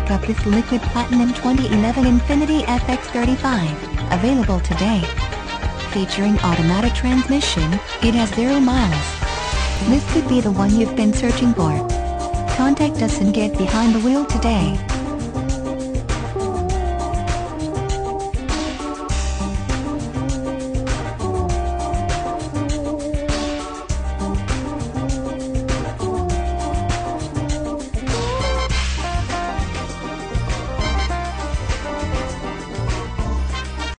pick up this liquid platinum 2011 Infiniti FX35, available today. Featuring automatic transmission, it has zero miles. This could be the one you've been searching for. Contact us and get behind the wheel today.